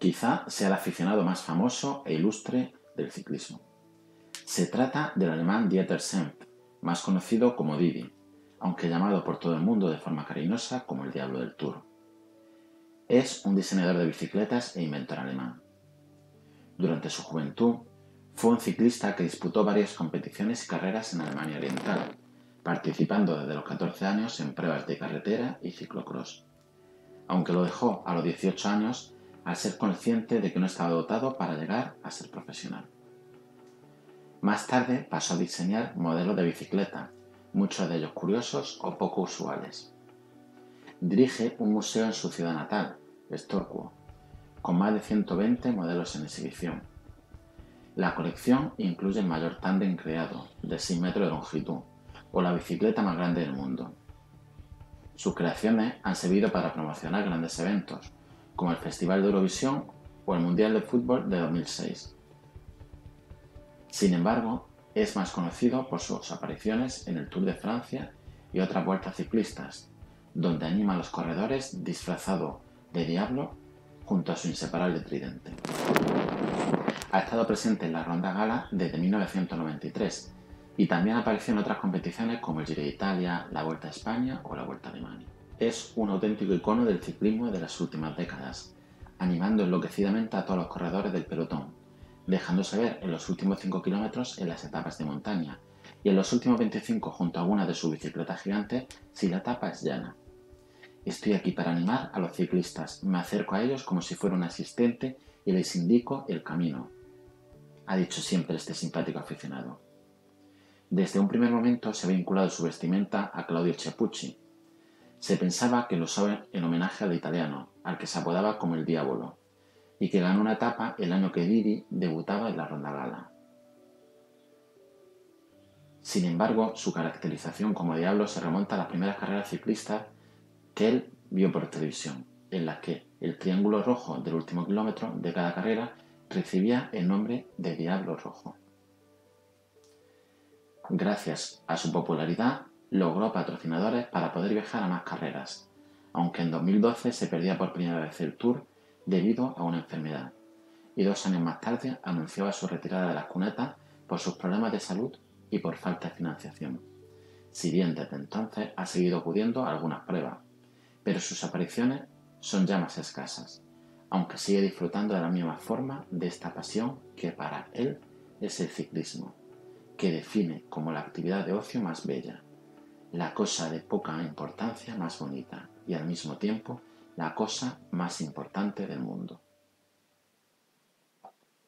Quizá sea el aficionado más famoso e ilustre del ciclismo. Se trata del alemán Dieter Senft, más conocido como Didi, aunque llamado por todo el mundo de forma cariñosa como el Diablo del Tour. Es un diseñador de bicicletas e inventor alemán. Durante su juventud, fue un ciclista que disputó varias competiciones y carreras en Alemania Oriental, participando desde los 14 años en pruebas de carretera y ciclocross, aunque lo dejó a los 18 años al ser consciente de que no estaba dotado para llegar a ser profesional. Más tarde pasó a diseñar modelos de bicicleta, muchos de ellos curiosos o poco usuales. Dirige un museo en su ciudad natal, Storquo, con más de 120 modelos en exhibición. La colección incluye el mayor tándem creado, de 6 metros de longitud, o la bicicleta más grande del mundo. Sus creaciones han servido para promocionar grandes eventos, como el Festival de Eurovisión o el Mundial de Fútbol de 2006. Sin embargo, es más conocido por sus apariciones en el Tour de Francia y otras vueltas ciclistas, donde anima a los corredores disfrazado de diablo junto a su inseparable tridente. Ha estado presente en la Ronda Gala desde 1993 y también apareció en otras competiciones como el Giro de Italia, la Vuelta a España o la Vuelta a Alemania. Es un auténtico icono del ciclismo de las últimas décadas, animando enloquecidamente a todos los corredores del pelotón, dejándose ver en los últimos 5 kilómetros en las etapas de montaña y en los últimos 25 junto a una de sus bicicletas gigantes si la etapa es llana. Estoy aquí para animar a los ciclistas, me acerco a ellos como si fuera un asistente y les indico el camino, ha dicho siempre este simpático aficionado. Desde un primer momento se ha vinculado su vestimenta a Claudio Cepucci. Se pensaba que lo usaba en homenaje al italiano, al que se apodaba como el Diablo, y que ganó una etapa el año que Didi debutaba en la Ronda Gala. Sin embargo, su caracterización como Diablo se remonta a las primeras carreras ciclistas que él vio por televisión, en las que el triángulo rojo del último kilómetro de cada carrera recibía el nombre de Diablo Rojo. Gracias a su popularidad, logró patrocinadores para poder viajar a más carreras, aunque en 2012 se perdía por primera vez el Tour debido a una enfermedad, y dos años más tarde anunciaba su retirada de las cunetas por sus problemas de salud y por falta de financiación, si bien desde entonces ha seguido acudiendo a algunas pruebas, pero sus apariciones son ya más escasas, aunque sigue disfrutando de la misma forma de esta pasión que para él es el ciclismo que define como la actividad de ocio más bella, la cosa de poca importancia más bonita y al mismo tiempo la cosa más importante del mundo.